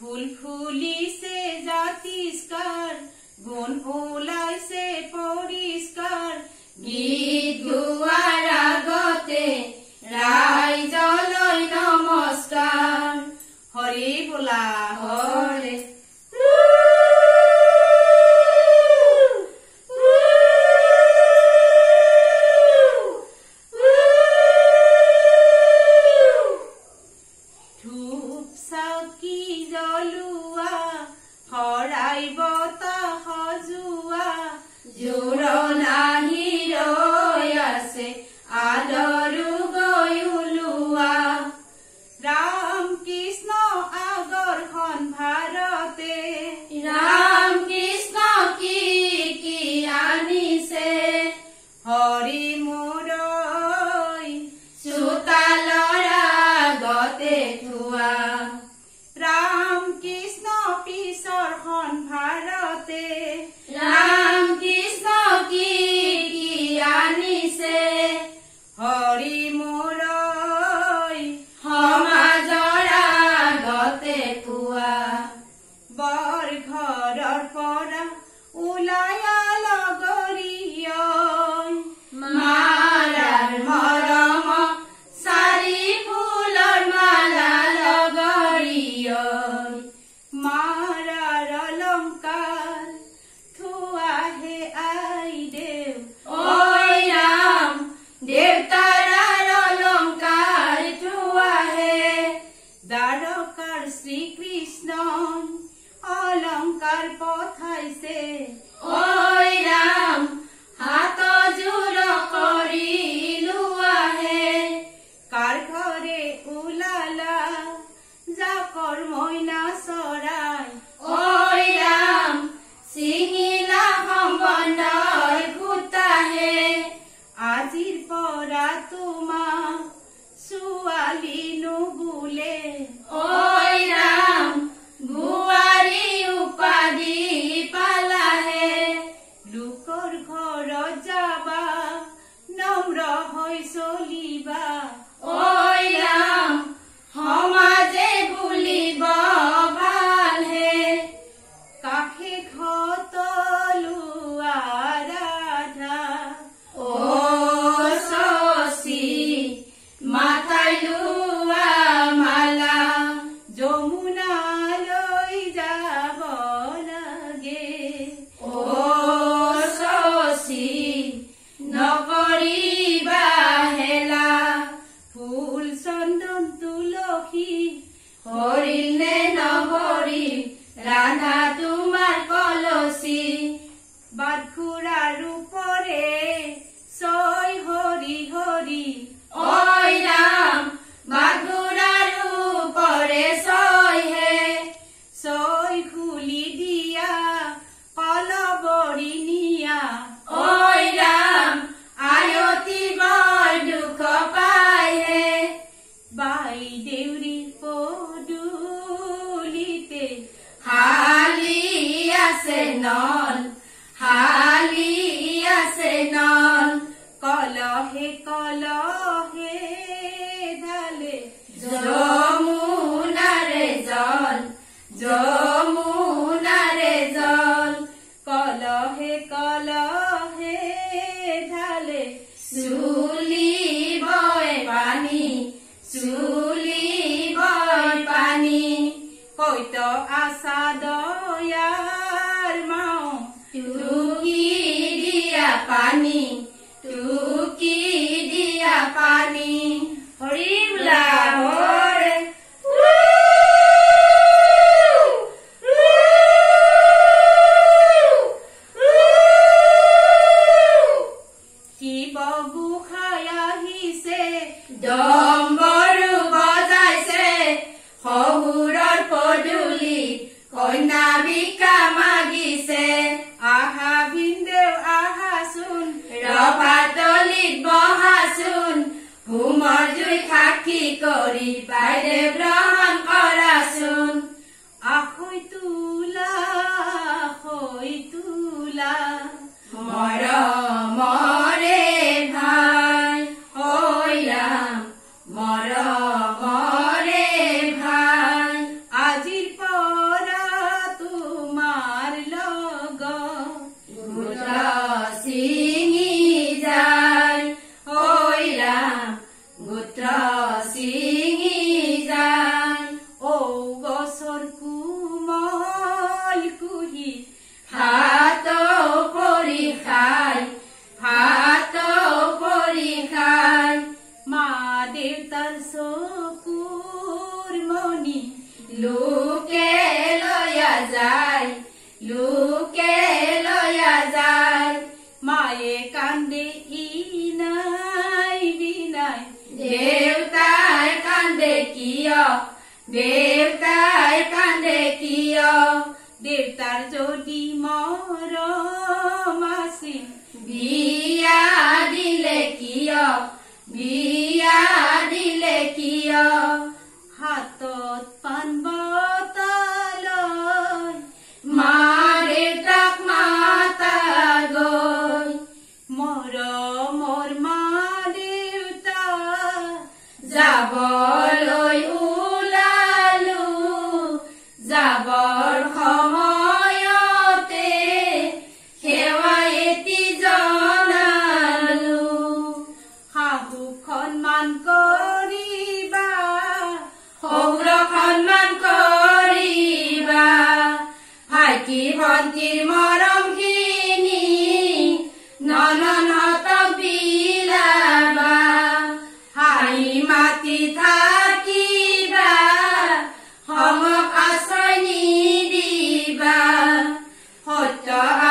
ফুল ফুলিছে জাতিষ্কাৰ গুণ ফুলাই পৰিষ্কাৰ। গীত গুয়াৰ আগতে ৰাই জলই নম আইব তা হাজুয়া জোড়া চন্দন তুলসী হৰিল নে নহৰিল ৰাধা তোমাৰ কলচী কাহে কলহে ধালে জমুনারে জল জমুনারে জল কলহে কলহে ঢালে চুলি বয় পানী চুলি বয় পানী কইত আশা দয়ার মা তুমি দিয়া পানী নাবিকামাগিছে আহা বিন্দেউ আহাচোন ৰপাতলিত বহাচোন হোমৰ জুই থাকি কৰি বাইদেৱ গ্ৰহণ কৰাচোন তার সকুর মনি লোকে লয়া যায়, লোকে লয়া যায়। মায়ে কান্দে ইনাই বিনাই দেউতায় কান্দে কিয়, দেবতায় কান্দে কিয়। দেবতার যদি মর মাসি বি মোৰ মা দেউতা যাবৰ 好，加。